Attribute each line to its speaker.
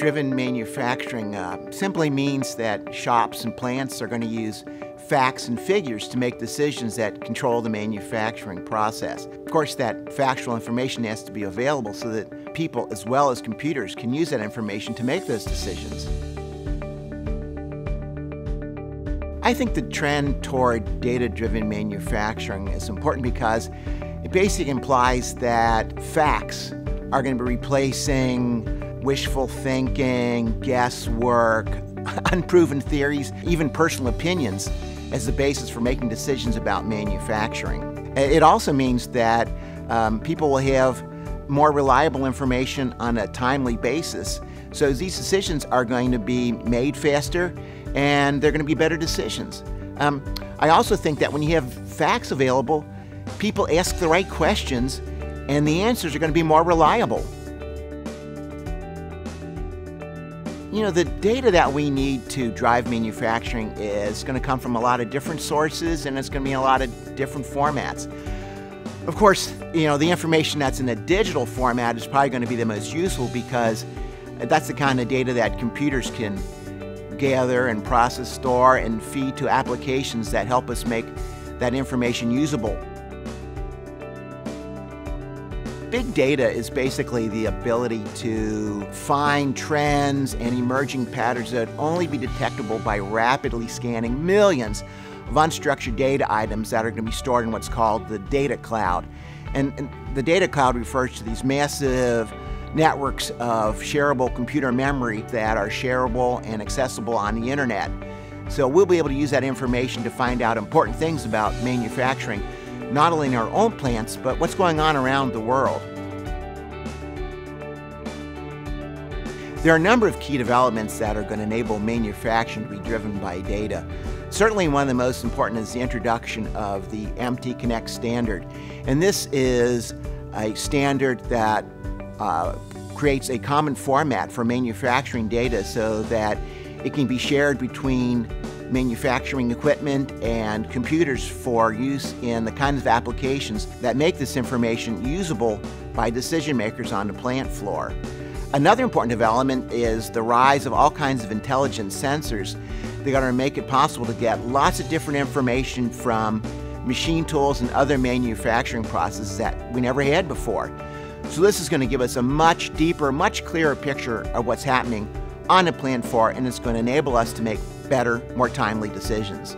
Speaker 1: driven manufacturing uh, simply means that shops and plants are going to use facts and figures to make decisions that control the manufacturing process. Of course, that factual information has to be available so that people, as well as computers, can use that information to make those decisions. I think the trend toward data driven manufacturing is important because it basically implies that facts are going to be replacing wishful thinking, guesswork, unproven theories, even personal opinions as the basis for making decisions about manufacturing. It also means that um, people will have more reliable information on a timely basis. So these decisions are going to be made faster and they're going to be better decisions. Um, I also think that when you have facts available, people ask the right questions and the answers are going to be more reliable. You know, the data that we need to drive manufacturing is going to come from a lot of different sources and it's going to be a lot of different formats. Of course, you know, the information that's in a digital format is probably going to be the most useful because that's the kind of data that computers can gather and process, store, and feed to applications that help us make that information usable. Big data is basically the ability to find trends and emerging patterns that only be detectable by rapidly scanning millions of unstructured data items that are going to be stored in what's called the data cloud. And, and the data cloud refers to these massive networks of shareable computer memory that are shareable and accessible on the internet. So we'll be able to use that information to find out important things about manufacturing not only in our own plants, but what's going on around the world. There are a number of key developments that are going to enable manufacturing to be driven by data. Certainly one of the most important is the introduction of the MT Connect standard. And this is a standard that uh, creates a common format for manufacturing data so that it can be shared between manufacturing equipment and computers for use in the kinds of applications that make this information usable by decision makers on the plant floor. Another important development is the rise of all kinds of intelligent sensors that are going to make it possible to get lots of different information from machine tools and other manufacturing processes that we never had before. So this is going to give us a much deeper, much clearer picture of what's happening on the plant floor and it's going to enable us to make better, more timely decisions.